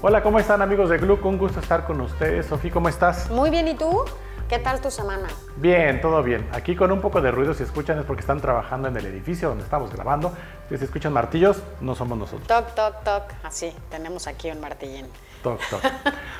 Hola, ¿cómo están amigos de Gluck? Un gusto estar con ustedes. Sofía, ¿cómo estás? Muy bien, ¿y tú? ¿Qué tal tu semana? Bien, todo bien. Aquí con un poco de ruido, si escuchan es porque están trabajando en el edificio donde estamos grabando. Si escuchan martillos, no somos nosotros. Toc, toc, toc. Así, tenemos aquí un martillín. Toc, toc.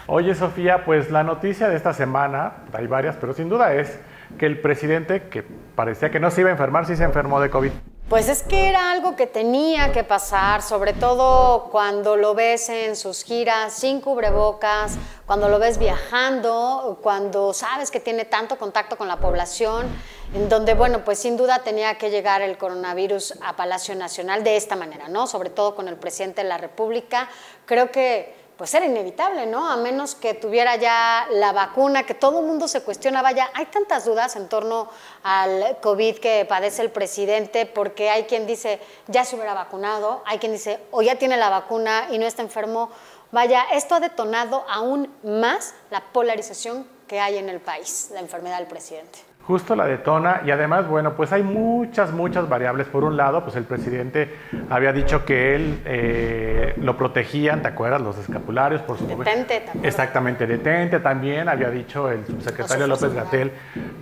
Oye, Sofía, pues la noticia de esta semana, hay varias, pero sin duda es que el presidente, que parecía que no se iba a enfermar, sí se enfermó de COVID. Pues es que era algo que tenía que pasar, sobre todo cuando lo ves en sus giras sin cubrebocas, cuando lo ves viajando, cuando sabes que tiene tanto contacto con la población, en donde, bueno, pues sin duda tenía que llegar el coronavirus a Palacio Nacional de esta manera, ¿no? Sobre todo con el presidente de la República. Creo que pues era inevitable, ¿no? A menos que tuviera ya la vacuna, que todo el mundo se cuestionaba ya. Hay tantas dudas en torno al COVID que padece el presidente, porque hay quien dice, ya se hubiera vacunado, hay quien dice, o ya tiene la vacuna y no está enfermo. Vaya, esto ha detonado aún más la polarización que hay en el país, la enfermedad del presidente justo la detona y además, bueno, pues hay muchas, muchas variables. Por un lado, pues el presidente había dicho que él eh, lo protegían, ¿te acuerdas? Los escapularios, por supuesto. Detente también. Exactamente, detente también. Había dicho el subsecretario López Gatel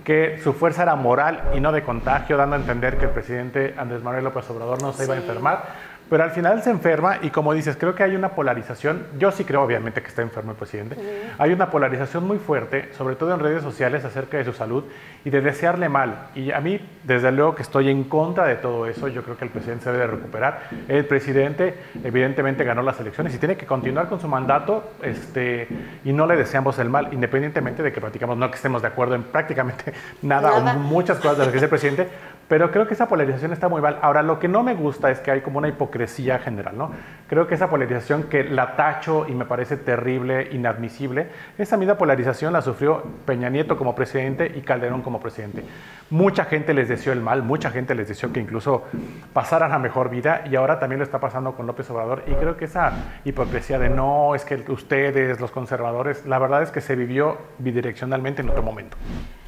que su fuerza era moral y no de contagio, dando a entender que el presidente Andrés Manuel López Obrador no se iba a enfermar. Pero al final se enferma y como dices, creo que hay una polarización, yo sí creo obviamente que está enfermo el presidente, hay una polarización muy fuerte, sobre todo en redes sociales, acerca de su salud y de desearle mal. Y a mí, desde luego que estoy en contra de todo eso, yo creo que el presidente se debe recuperar. El presidente evidentemente ganó las elecciones y tiene que continuar con su mandato este, y no le deseamos el mal, independientemente de que practicamos, no que estemos de acuerdo en prácticamente nada, o muchas cosas de las que dice el presidente, pero creo que esa polarización está muy mal. Ahora, lo que no me gusta es que hay como una hipocresía general, ¿no? Creo que esa polarización que la tacho y me parece terrible, inadmisible, esa misma polarización la sufrió Peña Nieto como presidente y Calderón como presidente. Mucha gente les deseó el mal, mucha gente les deseó que incluso pasaran a mejor vida y ahora también lo está pasando con López Obrador. Y creo que esa hipocresía de no, es que ustedes, los conservadores, la verdad es que se vivió bidireccionalmente en otro momento.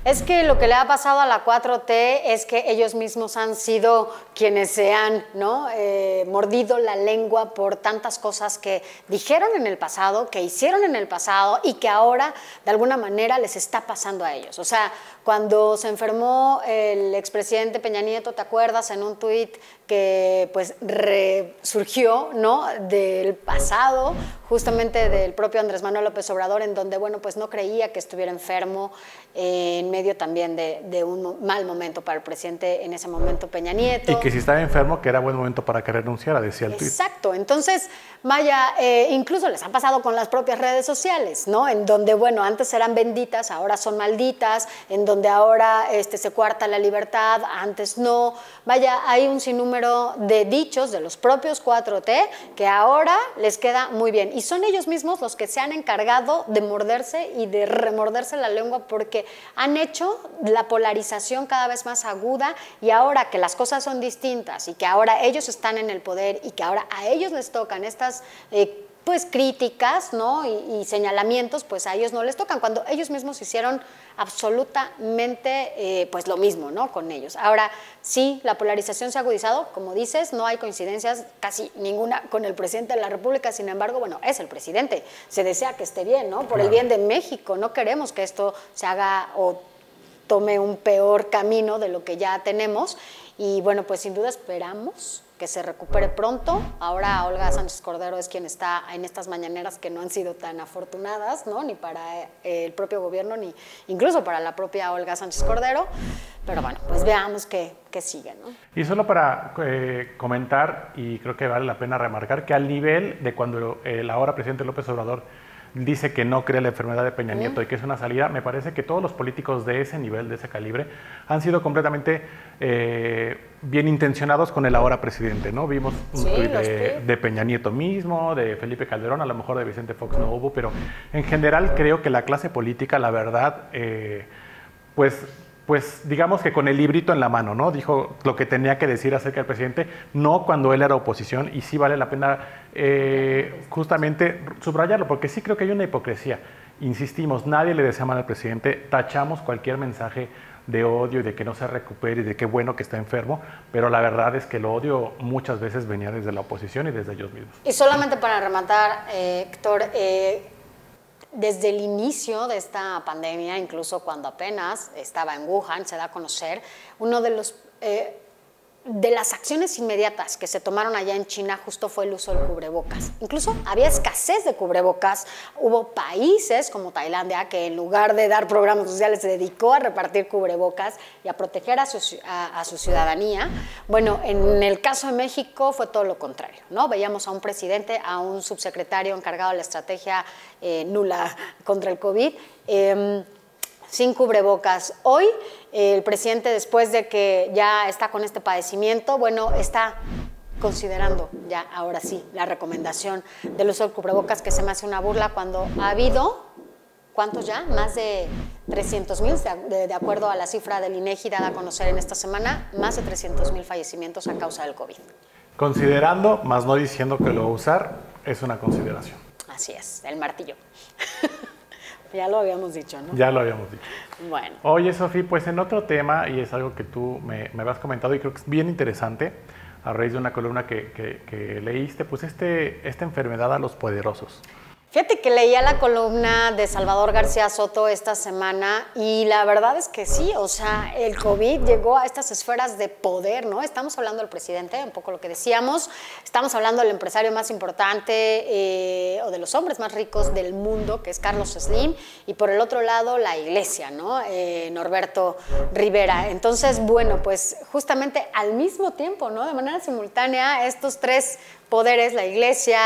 Es que lo que le ha pasado a la 4T es que ellos mismos han sido quienes se han. Eh, mordido la lengua por tantas cosas que dijeron en el pasado, que hicieron en el pasado y que ahora de alguna manera les está pasando a ellos. O sea, cuando se enfermó el expresidente Peña Nieto, ¿te acuerdas? En un tuit que pues resurgió ¿no? del pasado, justamente del propio Andrés Manuel López Obrador, en donde bueno, pues no creía que estuviera enfermo, en medio también de, un mal momento para el presidente en ese momento Peña Nieto. Y que si estaba enfermo, que era buen momento para que renunciara, decía el tuit. Exacto, entonces, vaya, eh, incluso les ha pasado con las propias redes sociales, ¿no? En donde, bueno, antes eran benditas, ahora son malditas, en donde ahora este, se cuarta la libertad, antes no. Vaya, hay un sinnúmero de dichos de los propios 4T que ahora les queda muy bien. Y son ellos mismos los que se han encargado de morderse y de remorderse la lengua porque han hecho la polarización cada vez más aguda y ahora que las cosas son distintas y que ahora ellos están en el poder y que ahora a ellos les tocan estas... Eh, pues críticas ¿no? y, señalamientos, pues a ellos no les tocan, cuando ellos mismos hicieron absolutamente eh, pues lo mismo ¿no? con ellos. Ahora, sí, la polarización se ha agudizado, como dices, no hay coincidencias casi ninguna con el presidente de la República, sin embargo, bueno, es el presidente, se desea que esté bien, ¿no? Por el bien de México, no queremos que esto se haga o tome un peor camino de lo que ya tenemos y bueno, pues sin duda esperamos que se recupere pronto. Ahora Olga Sánchez Cordero es quien está en estas mañaneras que no han sido tan afortunadas, ¿no? Ni para eh, el propio gobierno, ni incluso para la propia Olga Sánchez Cordero. Pero bueno, pues veamos qué, sigue, ¿no? Y solo para eh, comentar, y creo que vale la pena remarcar, que al nivel de cuando el ahora presidente López Obrador dice que no cree la enfermedad de Peña Nieto y que es una salida, me parece que todos los políticos de ese nivel, de ese calibre, han sido completamente eh, bien intencionados con el ahora presidente, ¿no? Vimos un tuit de, Peña Nieto mismo, de Felipe Calderón, a lo mejor de Vicente Fox no hubo, pero en general creo que la clase política, la verdad, eh, pues pues digamos que con el librito en la mano, ¿no? Dijo lo que tenía que decir acerca del presidente, no cuando él era oposición, y sí vale la pena eh, justamente subrayarlo, porque sí creo que hay una hipocresía. Insistimos, nadie le desea mal al presidente, tachamos cualquier mensaje de odio y de que no se recupere y de qué bueno que está enfermo, pero la verdad es que el odio muchas veces venía desde la oposición y desde ellos mismos. Y solamente para rematar, eh, Héctor, eh, desde el inicio de esta pandemia, incluso cuando apenas estaba en Wuhan, se da a conocer, uno de los... Eh, de las acciones inmediatas que se tomaron allá en China justo fue el uso del cubrebocas. Incluso había escasez de cubrebocas. Hubo países como Tailandia que en lugar de dar programas sociales se dedicó a repartir cubrebocas y a proteger a su, ciudadanía. Bueno, en el caso de México fue todo lo contrario. ¿no? Veíamos a un presidente, a un subsecretario encargado de la estrategia eh, nula contra el COVID. Em, sin cubrebocas. Hoy el presidente, después de que ya está con este padecimiento, bueno, está considerando ya ahora sí la recomendación del uso del cubrebocas, que se me hace una burla cuando ha habido, ¿cuántos ya? Más de 300 mil, de, acuerdo a la cifra del INEGI dada a conocer en esta semana, más de 300 mil fallecimientos a causa del COVID. Considerando, más no diciendo que lo va a usar, es una consideración. Así es, el martillo. Ya lo habíamos dicho, ¿no? Ya lo habíamos dicho. Bueno. Oye, Sofía, pues en otro tema, y es algo que tú me, me, habías comentado y creo que es bien interesante, a raíz de una columna que, que, que leíste, pues este, esta enfermedad a los poderosos. Fíjate que leía la columna de Salvador García Soto esta semana y la verdad es que sí, o sea, el COVID llegó a estas esferas de poder, ¿no? Estamos hablando del presidente, un poco lo que decíamos, estamos hablando del empresario más importante eh, o de los hombres más ricos del mundo, que es Carlos Slim, y por el otro lado la iglesia, ¿no? Eh, Norberto Rivera. Entonces, bueno, pues justamente al mismo tiempo, ¿no? De manera simultánea, estos tres poderes, la iglesia,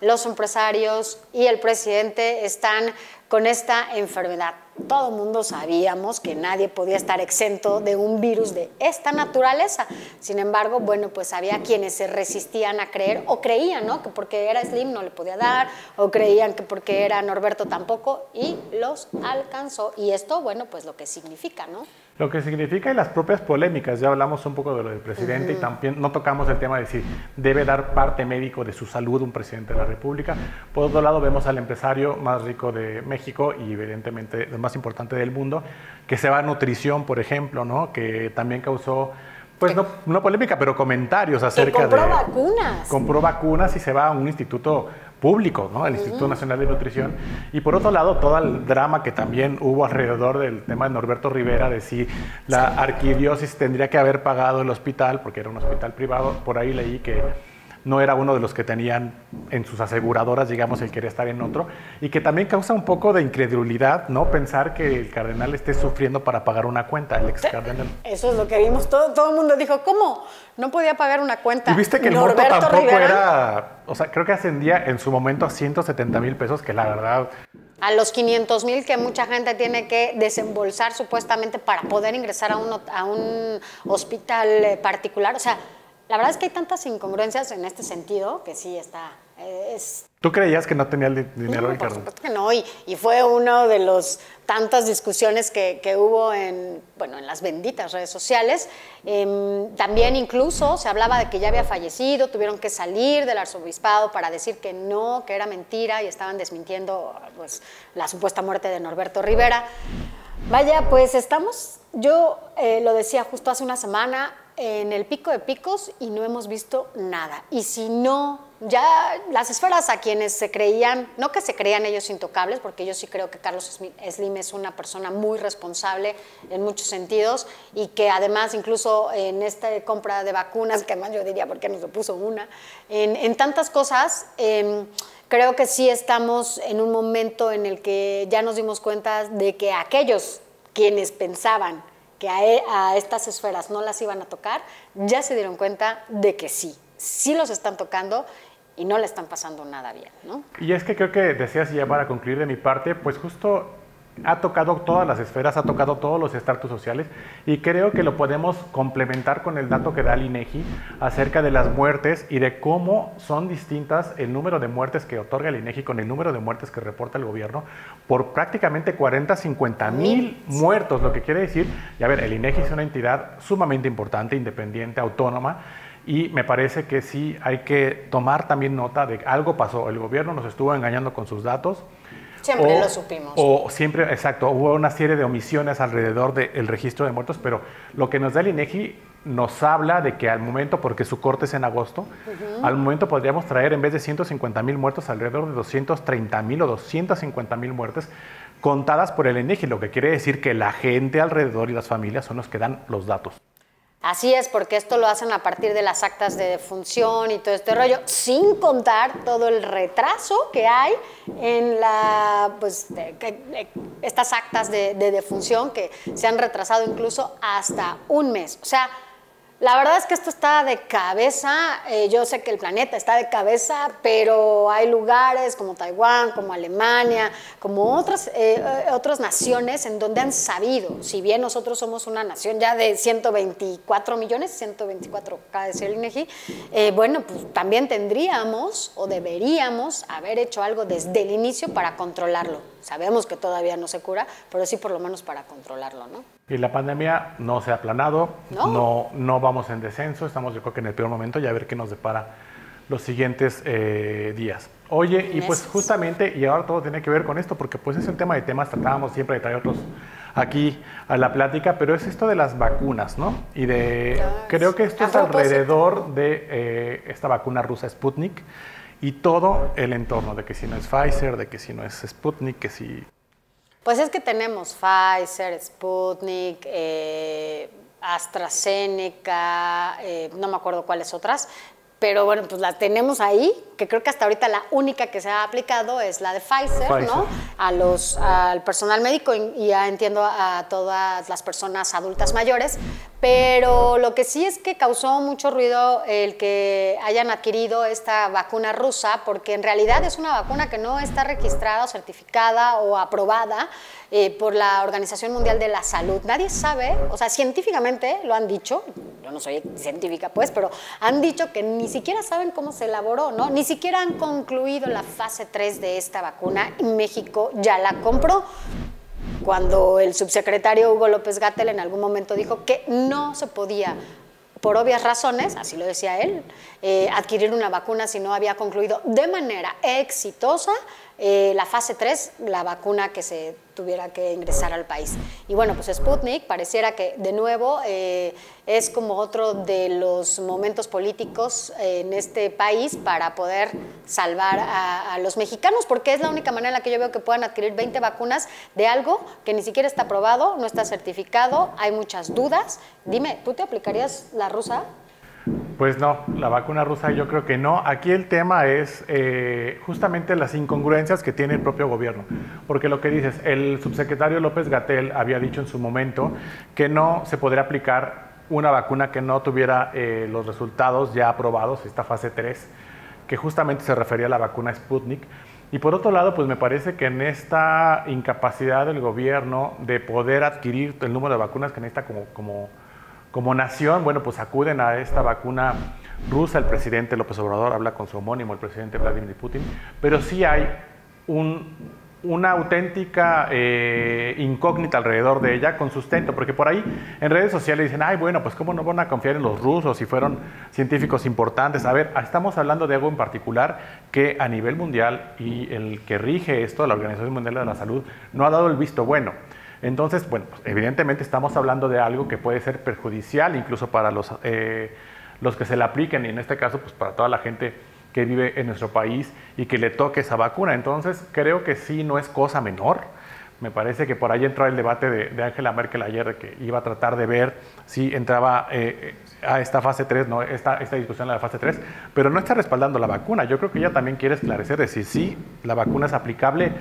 los empresarios y el presidente están con esta enfermedad. Todo mundo sabíamos que nadie podía estar exento de un virus de esta naturaleza. Sin embargo, bueno, pues había quienes se resistían a creer o creían, ¿no? Que porque era Slim no le podía dar o creían que porque era Norberto tampoco y los alcanzó. Y esto, bueno, pues lo que significa, ¿no? Lo que significa y las propias polémicas, ya hablamos un poco de lo del presidente y también no tocamos el tema de si debe dar parte médico de su salud un presidente de la República. Por otro lado, vemos al empresario más rico de México y evidentemente el más importante del mundo, que se va a nutrición, por ejemplo, ¿no? que también causó pues no, no, polémica, pero comentarios acerca compró de... Compró vacunas. Compró vacunas y se va a un instituto público, ¿no? el Instituto Nacional de Nutrición. Y por otro lado, todo el drama que también hubo alrededor del tema de Norberto Rivera, de si la arquidiócesis tendría que haber pagado el hospital, porque era un hospital privado. Por ahí leí que no era uno de los que tenían en sus aseguradoras, digamos, el querer estar en otro, y que también causa un poco de incredulidad, ¿no? Pensar que el cardenal esté sufriendo para pagar una cuenta, el ex cardenal. Eso es lo que vimos, todo, todo el mundo dijo, ¿cómo? No podía pagar una cuenta. Y viste que el monto tampoco era, o sea, creo que ascendía en su momento a 170 mil pesos, que la verdad a los 500 mil que mucha gente tiene que desembolsar supuestamente para poder ingresar a un, a un hospital eh, particular. O sea, la verdad es que hay tantas incongruencias en este sentido que sí está. Es... ¿Tú creías que no tenía el dinero, no, Por supuesto que no, y, fue una de las tantas discusiones que, hubo en, bueno, en las benditas redes sociales. Em, también incluso se hablaba de que ya había fallecido, tuvieron que salir del arzobispado para decir que no, que era mentira y estaban desmintiendo pues, la supuesta muerte de Norberto Rivera. Vaya, pues estamos, yo eh, lo decía justo hace una semana, en el pico de picos y no hemos visto nada. Y si no, ya las esferas a quienes se creían, no que se creían ellos intocables, porque yo sí creo que Carlos Slim es una persona muy responsable en muchos sentidos y que además incluso en esta compra de vacunas, que además yo diría, ¿por qué no se puso una? En, tantas cosas, em, creo que sí estamos en un momento en el que ya nos dimos cuenta de que aquellos quienes pensaban que e, a, estas esferas no las iban a tocar, ya se dieron cuenta de que sí, sí los están tocando y no le están pasando nada bien, ¿no? Y es que creo que decías ya para concluir de mi parte, pues justo ha tocado todas las esferas, ha tocado todos los estratos sociales y creo que lo podemos complementar con el dato que da el INEGI acerca de las muertes y de cómo son distintas el número de muertes que otorga el INEGI con el número de muertes que reporta el gobierno por prácticamente 40, 50 mil. muertos, lo que quiere decir, y a ver, el INEGI es una entidad sumamente importante, independiente, autónoma, y me parece que sí hay que tomar también nota de que algo pasó, el gobierno nos estuvo engañando con sus datos, Siempre lo supimos. O siempre, exacto, hubo una serie de omisiones alrededor del registro de muertos, pero lo que nos da el INEGI nos habla de que al momento, porque su corte es en agosto, al momento podríamos traer en vez de 150 mil muertos alrededor de 230 mil o 250 mil muertes contadas por el INEGI, lo que quiere decir que la gente alrededor y las familias son los que dan los datos. Así es, porque esto lo hacen a partir de las actas de defunción y todo este rollo, sin contar todo el retraso que hay en la, pues, estas actas de, de defunción que se han retrasado incluso hasta un mes. O sea, la verdad es que esto está de cabeza, eh, yo sé que el planeta está de cabeza, pero hay lugares como Taiwán, como Alemania, como otras, eh, eh, otras naciones en donde han sabido, si bien nosotros somos una nación ya de 124 millones, 124 cada decir el INEGI, bueno, pues también tendríamos o deberíamos haber hecho algo desde el inicio para controlarlo. Sabemos que todavía no se cura, pero sí por lo menos para controlarlo, ¿no? Y la pandemia no se ha aplanado, no, no, vamos en descenso, estamos yo creo que en el peor momento y a ver qué nos depara los siguientes eh, días. Oye, y pues justamente, y ahora todo tiene que ver con esto, porque pues es el tema de temas, tratábamos siempre de traer otros aquí a la plática, pero es esto de las vacunas, ¿no? Y de, creo que esto es alrededor de eh, esta vacuna rusa Sputnik y todo el entorno, de que si no es Pfizer, de que si no es Sputnik, que si pues es que tenemos Pfizer, Sputnik, eh, AstraZeneca, eh, no me acuerdo cuáles otras, pero bueno, pues las tenemos ahí, que creo que hasta ahorita la única que se ha aplicado es la de Pfizer, ¿no? A los, al personal médico y ya entiendo a todas las personas adultas mayores, pero lo que sí es que causó mucho ruido el que hayan adquirido esta vacuna rusa, porque en realidad es una vacuna que no está registrada o certificada o aprobada eh, por la Organización Mundial de la Salud. Nadie sabe, o sea, científicamente lo han dicho, yo no soy científica pues, pero han dicho que ni siquiera saben cómo se elaboró, ¿no? Ni siquiera han concluido la fase 3 de esta vacuna y México ya la compró cuando el subsecretario Hugo López Gatell en algún momento dijo que no se podía, por obvias razones, así lo decía él, eh, adquirir una vacuna si no había concluido de manera exitosa eh, la fase 3, la vacuna que se tuviera que ingresar al país. Y bueno, pues Sputnik pareciera que de nuevo eh, es como otro de los momentos políticos en este país para poder salvar a, los mexicanos, porque es la única manera en la que yo veo que puedan adquirir 20 vacunas de algo que ni siquiera está aprobado, no está certificado, hay muchas dudas. Dime, ¿tú te aplicarías la rusa? Pues no, la vacuna rusa yo creo que no. Aquí el tema es eh, justamente las incongruencias que tiene el propio gobierno. Porque lo que dices, el subsecretario López Gatel había dicho en su momento que no se podría aplicar una vacuna que no tuviera eh, los resultados ya aprobados, esta fase 3, que justamente se refería a la vacuna Sputnik. Y por otro lado, pues me parece que en esta incapacidad del gobierno de poder adquirir el número de vacunas que necesita como, como como nación, bueno, pues acuden a esta vacuna rusa. El presidente López Obrador habla con su homónimo, el presidente Vladimir Putin, pero sí hay una auténtica eh, incógnita alrededor de ella con sustento, porque por ahí en redes sociales dicen, ay, bueno, pues cómo no van a confiar en los rusos si fueron científicos importantes. A ver, estamos hablando de algo en particular que a nivel mundial y el que rige esto, la Organización Mundial de la Salud, no ha dado el visto bueno. Entonces, bueno, pues, evidentemente estamos hablando de algo que puede ser perjudicial incluso para los, eh, los que se le apliquen y en este caso, pues para toda la gente que vive en nuestro país y que le toque esa vacuna. Entonces, creo que sí, no es cosa menor. Me parece que por ahí entró el debate de Angela Merkel ayer de que iba a tratar de ver si entraba eh, a esta fase 3, ¿no? esta, esta discusión de la fase 3, pero no está respaldando la vacuna. Yo creo que ella también quiere esclarecer de si sí la vacuna es aplicable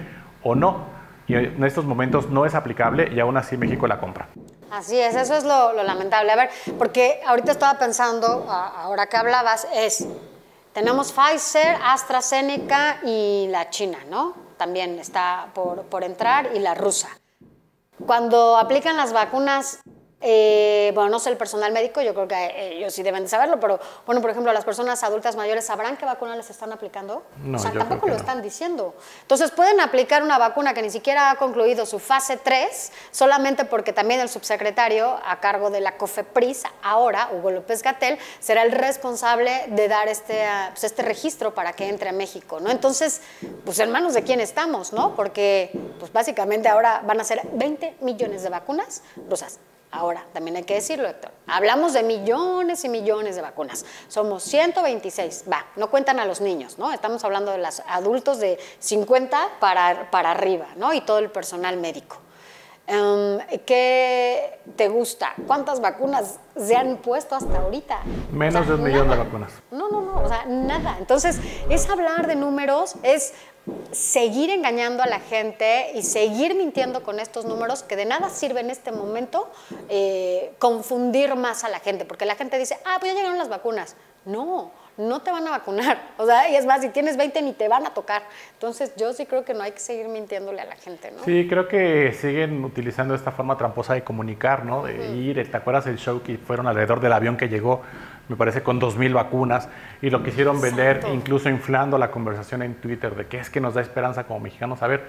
o no y en estos momentos no es aplicable y aún así México la compra. Así es, eso es lo, lamentable. A ver, porque ahorita estaba pensando, ahora que hablabas, es, tenemos Pfizer, AstraZeneca y la China, ¿no? También está por, por entrar y la rusa. Cuando aplican las vacunas Eh, bueno, no sé el personal médico, yo creo que eh, ellos sí deben de saberlo, pero bueno, por ejemplo, las personas adultas mayores sabrán qué vacuna les están aplicando. No, o sea, yo tampoco creo lo no. están diciendo. Entonces, pueden aplicar una vacuna que ni siquiera ha concluido su fase 3, solamente porque también el subsecretario a cargo de la COFEPRIS, ahora, Hugo López Gatel, será el responsable de dar este, ah, pues, este registro para que entre a México, ¿no? Entonces, pues en manos de quién estamos, ¿no? Porque, pues básicamente ahora van a ser 20 millones de vacunas rusas. Ahora, también hay que decirlo, Héctor. Hablamos de millones y millones de vacunas. Somos 126. Va, no cuentan a los niños, ¿no? Estamos hablando de los adultos de 50 para, para arriba, ¿no? Y todo el personal médico. Em, ¿Qué te gusta? ¿Cuántas vacunas se han puesto hasta ahorita? Menos de un millón de vacunas. No, no, no, o sea, nada. Entonces, es hablar de números, es seguir engañando a la gente y seguir mintiendo con estos números que de nada sirve en este momento eh, confundir más a la gente, porque la gente dice, ah, pues ya llegaron las vacunas. No, no te van a vacunar. O sea, y es más, si tienes 20 ni te van a tocar. Entonces, yo sí creo que no hay que seguir mintiéndole a la gente, ¿no? Sí, creo que siguen utilizando esta forma tramposa de comunicar, ¿no? De ir, ¿te acuerdas el show que fueron alrededor del avión que llegó, me parece, con 2.000 vacunas y lo quisieron vender, incluso inflando la conversación en Twitter de que es que nos da esperanza como mexicanos? A ver,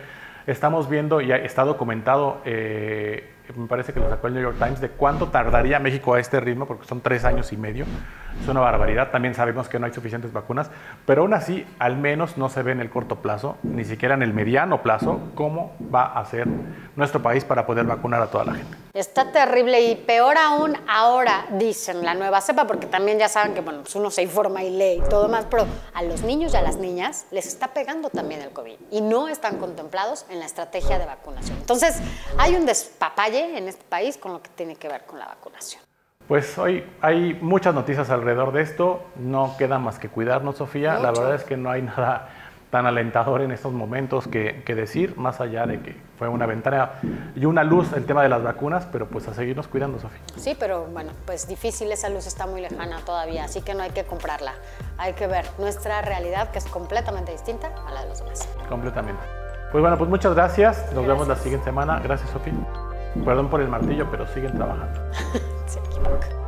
estamos viendo, y está documentado, eh, me parece que lo sacó el New York Times, de cuánto tardaría México a este ritmo, porque son tres años y medio. Es una barbaridad. También sabemos que no hay suficientes vacunas, pero aún así, al menos no se ve en el corto plazo, ni siquiera en el mediano plazo, cómo va a ser nuestro país para poder vacunar a toda la gente. Está terrible y peor aún ahora, dicen la nueva cepa, porque también ya saben que bueno, pues uno se informa y lee y todo más, pero a los niños y a las niñas les está pegando también el COVID y no están contemplados en la estrategia de vacunación. Entonces, hay un despapalle en este país con lo que tiene que ver con la vacunación. Pues hoy hay muchas noticias alrededor de esto, no queda más que cuidarnos, Sofía. La verdad es que no hay nada tan alentador en estos momentos que, que decir, más allá de que fue una ventana y una luz el tema de las vacunas, pero pues a seguirnos cuidando, Sofía. Sí, pero bueno, pues difícil, esa luz está muy lejana todavía, así que no hay que comprarla. Hay que ver nuestra realidad, que es completamente distinta a la de los demás. Completamente. Pues bueno, pues muchas gracias. Nos vemos la siguiente semana. Gracias, Sofía. Perdón por el martillo, pero siguen trabajando. Se equivoca.